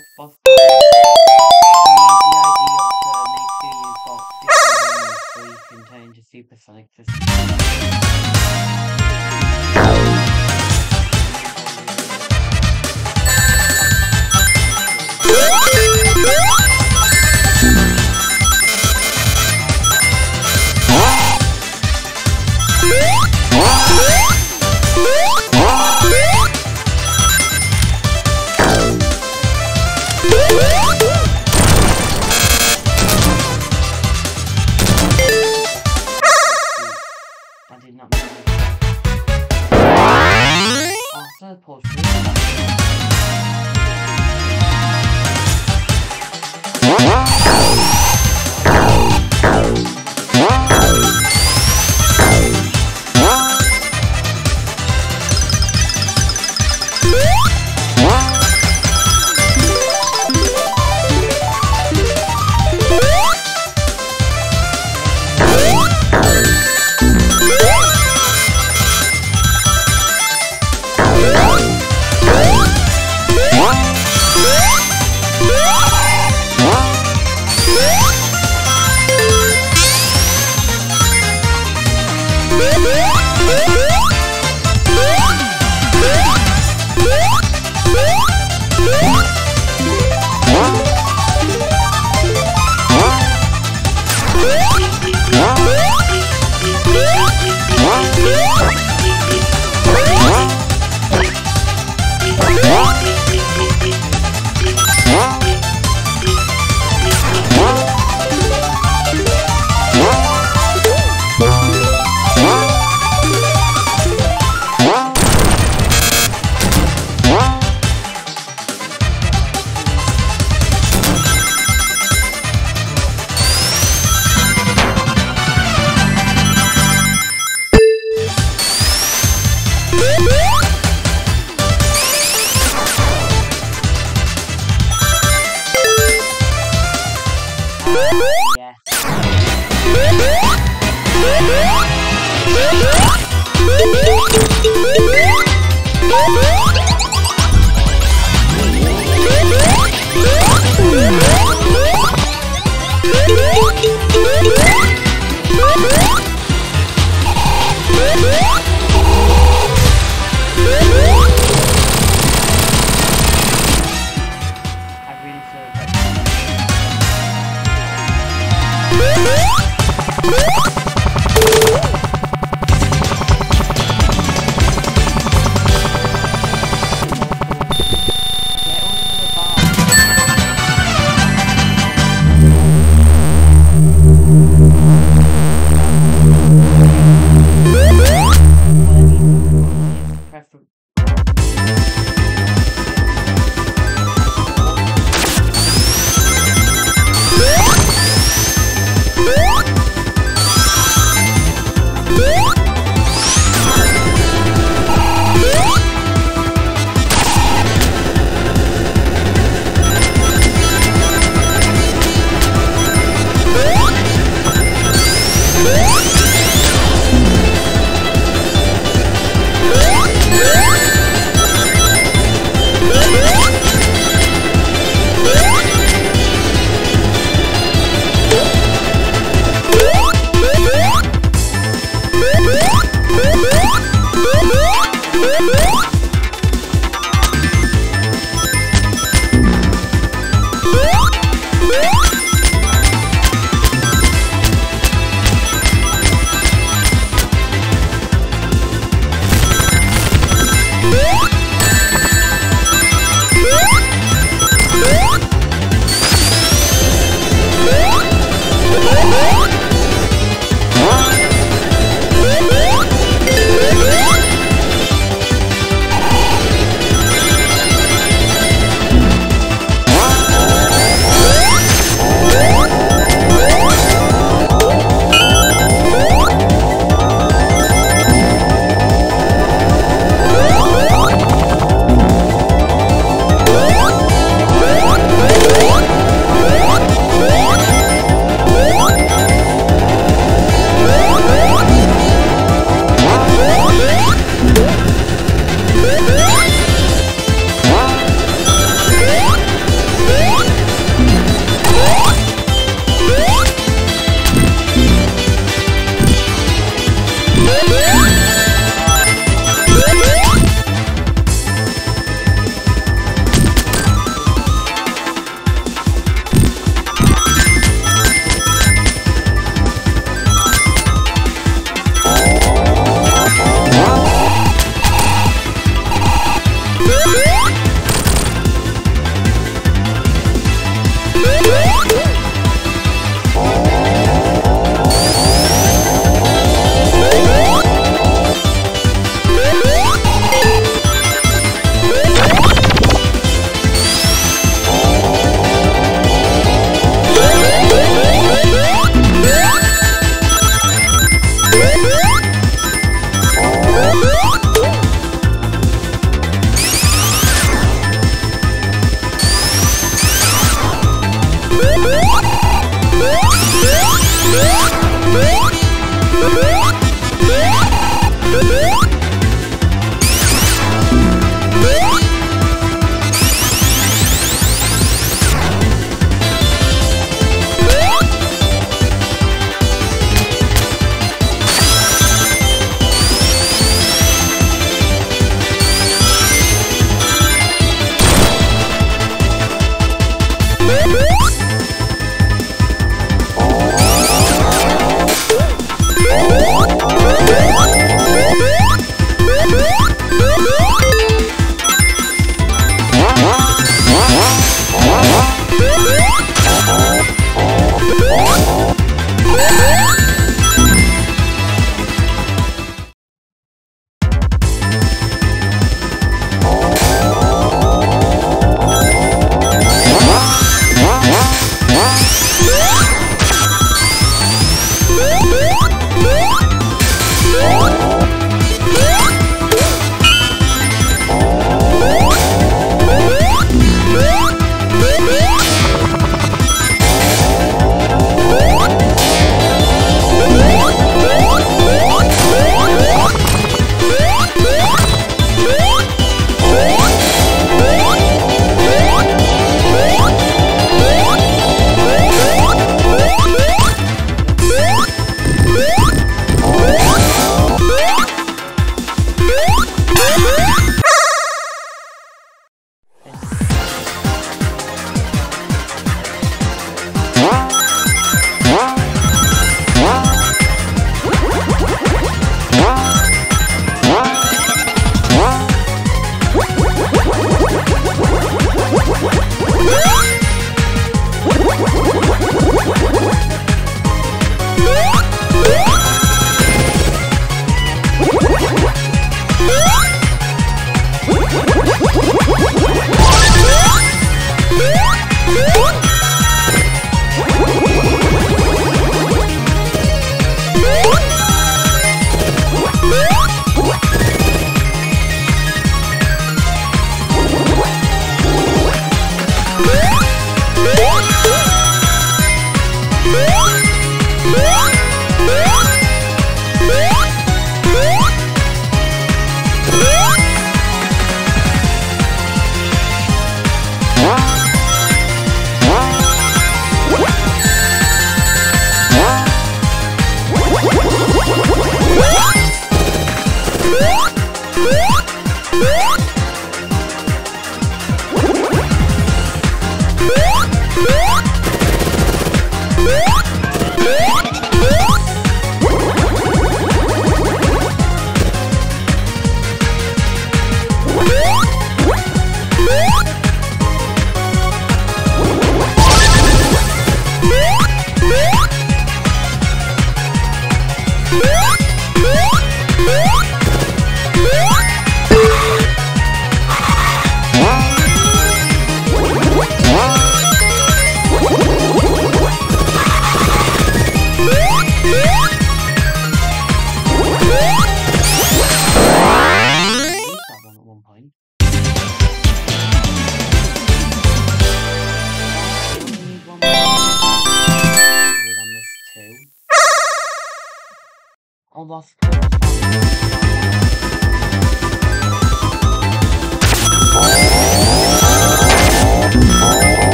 struggle on the ideal to make sure you've got 50 rings so you can turn into Super Sonic to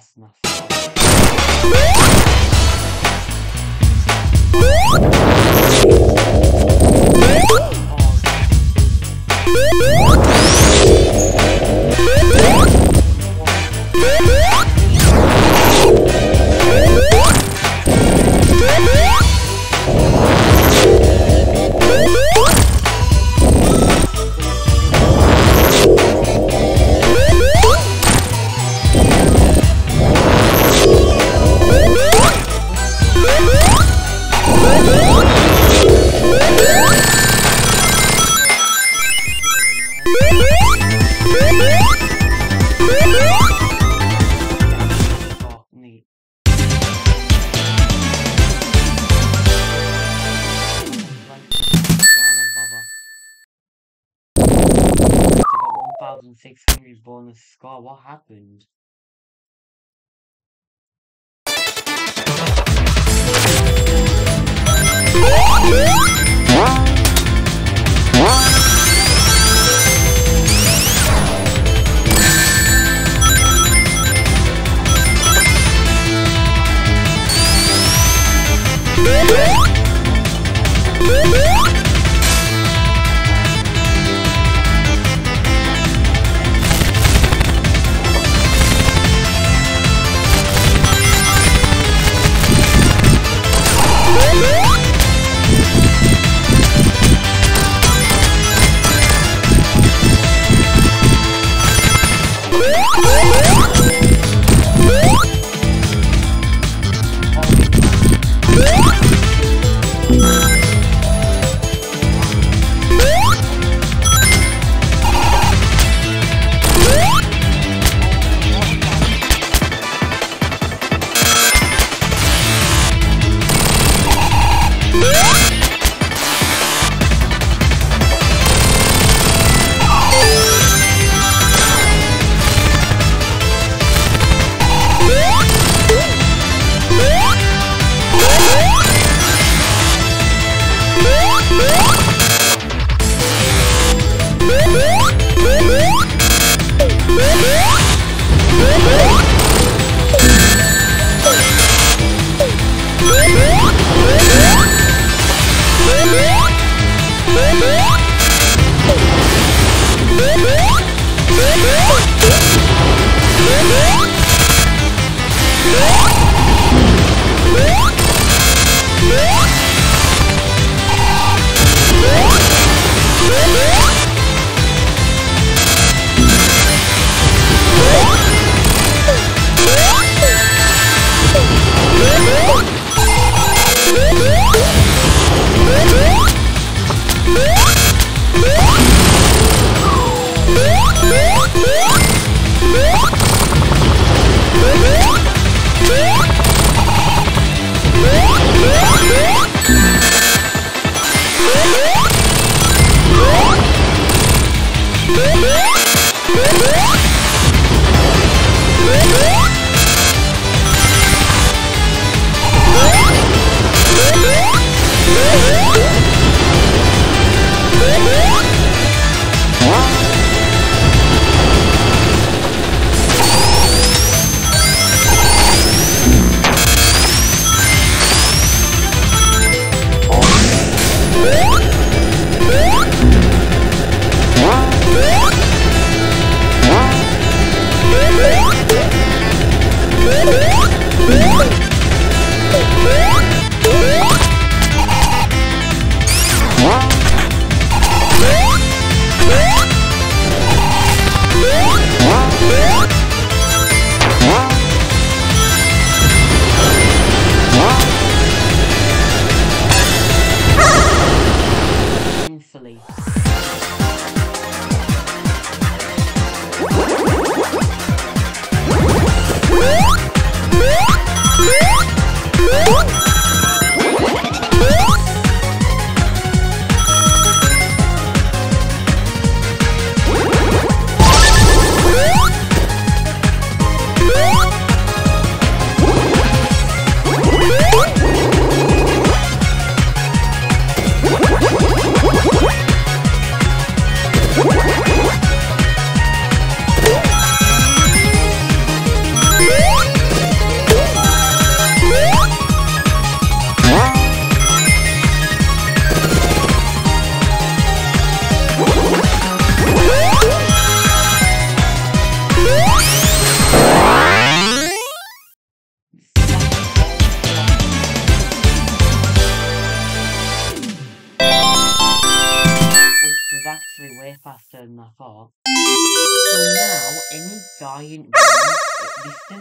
ますます。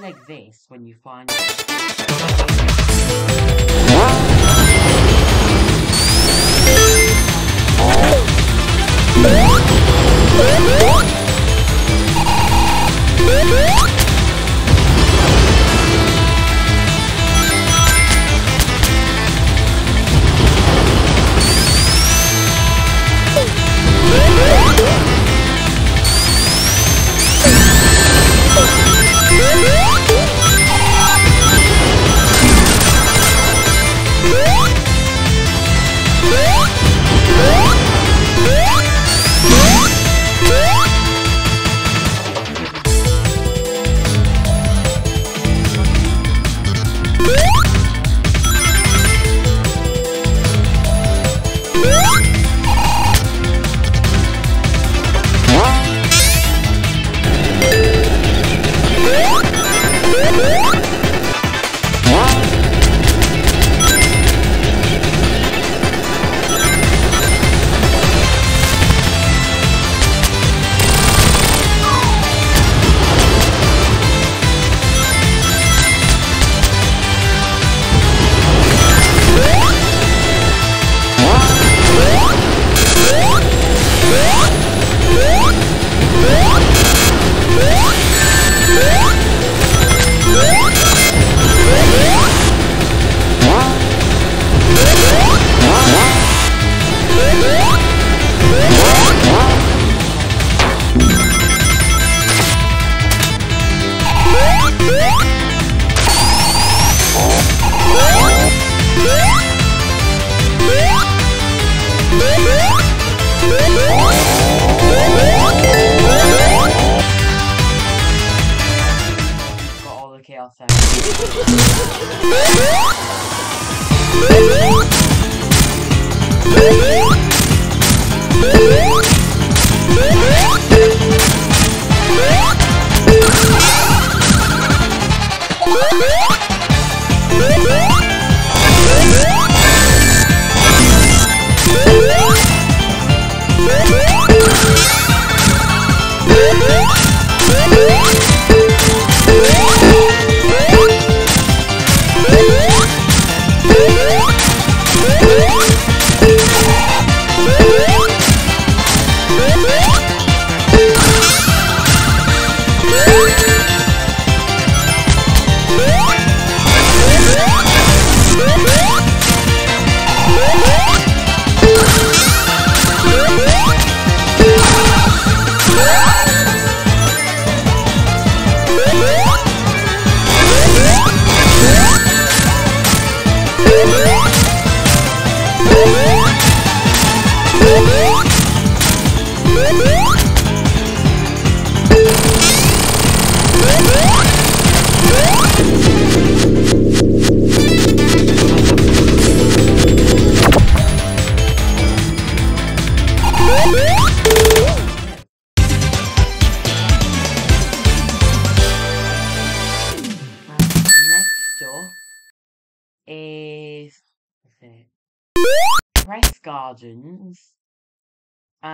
Still exist when you find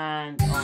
and.